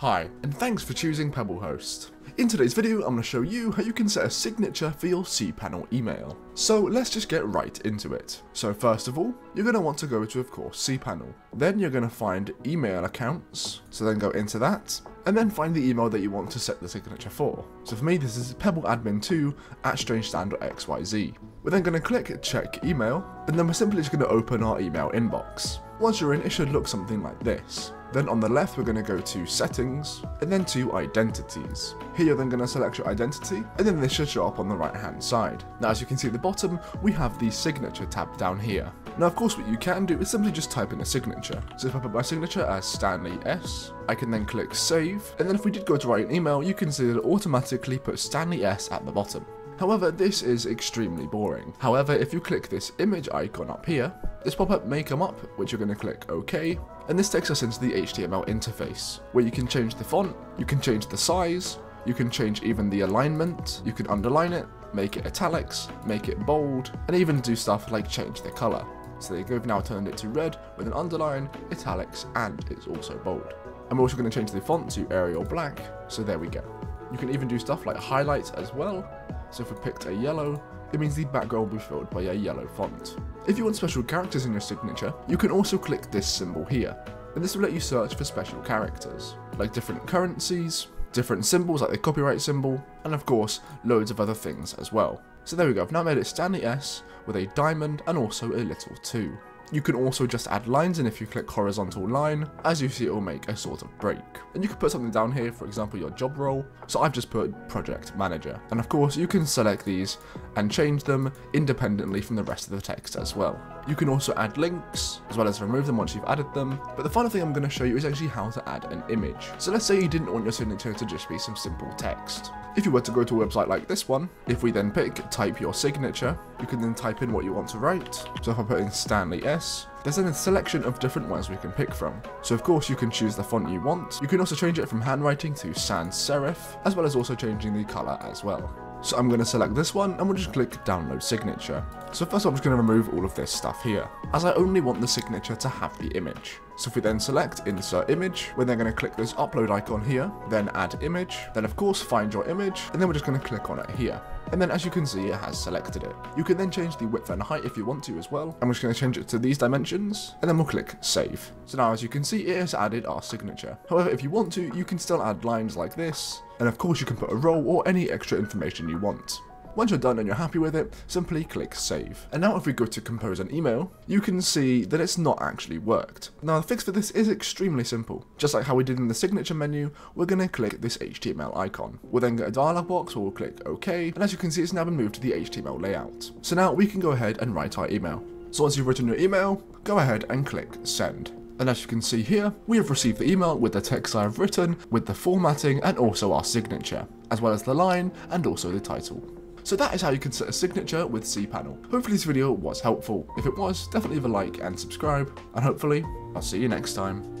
Hi, and thanks for choosing Pebblehost. In today's video, I'm going to show you how you can set a signature for your cPanel email. So let's just get right into it. So first of all, you're going to want to go to, of course, cPanel. Then you're going to find email accounts, so then go into that, and then find the email that you want to set the signature for. So for me, this is pebbleadmin2 at strangestand.xyz. We're then going to click check email, and then we're simply just going to open our email inbox. Once you're in, it should look something like this. Then on the left, we're going to go to settings, and then to identities. Here you're then going to select your identity, and then this should show up on the right hand side. Now as you can see at the bottom, we have the signature tab down here. Now of course what you can do is simply just type in a signature. So if I put my signature as Stanley S, I can then click save, and then if we did go to write an email, you can see that it automatically puts Stanley S at the bottom. However, this is extremely boring. However, if you click this image icon up here, this pop-up may come up, which you're going to click OK, and this takes us into the HTML interface, where you can change the font, you can change the size, you can change even the alignment, you can underline it, make it italics, make it bold, and even do stuff like change the colour. So they've now turned it to red with an underline, italics, and it's also bold. I'm also going to change the font to Arial Black, so there we go. You can even do stuff like highlights as well, so if we picked a yellow, it means the background will be filled by a yellow font. If you want special characters in your signature, you can also click this symbol here, and this will let you search for special characters, like different currencies, different symbols like the copyright symbol, and of course, loads of other things as well. So there we go, I've now made it Stanley S with a diamond and also a little 2. You can also just add lines and if you click horizontal line, as you see it will make a sort of break. And you can put something down here, for example your job role, so I've just put project manager. And of course you can select these and change them independently from the rest of the text as well. You can also add links, as well as remove them once you've added them, but the final thing I'm going to show you is actually how to add an image. So let's say you didn't want your signature to just be some simple text. If you were to go to a website like this one, if we then pick type your signature, you can then type in what you want to write. So if I put in Stanley S, there's then a selection of different ones we can pick from. So of course you can choose the font you want. You can also change it from handwriting to sans serif, as well as also changing the color as well. So I'm going to select this one and we'll just click download signature. So first I'm just going to remove all of this stuff here, as I only want the signature to have the image. So if we then select insert image, we're then going to click this upload icon here, then add image, then of course find your image, and then we're just going to click on it here. And then as you can see, it has selected it. You can then change the width and height if you want to as well. I'm just going to change it to these dimensions, and then we'll click save. So now as you can see, it has added our signature. However, if you want to, you can still add lines like this, and of course you can put a role or any extra information you want. Once you're done and you're happy with it, simply click save. And now if we go to compose an email, you can see that it's not actually worked. Now the fix for this is extremely simple. Just like how we did in the signature menu, we're going to click this HTML icon. We'll then get a dialog box where we'll click OK, and as you can see it's now been moved to the HTML layout. So now we can go ahead and write our email. So once you've written your email, go ahead and click send. And as you can see here, we have received the email with the text I have written, with the formatting and also our signature, as well as the line and also the title. So that is how you can set a signature with cPanel. Hopefully this video was helpful. If it was, definitely leave a like and subscribe, and hopefully, I'll see you next time.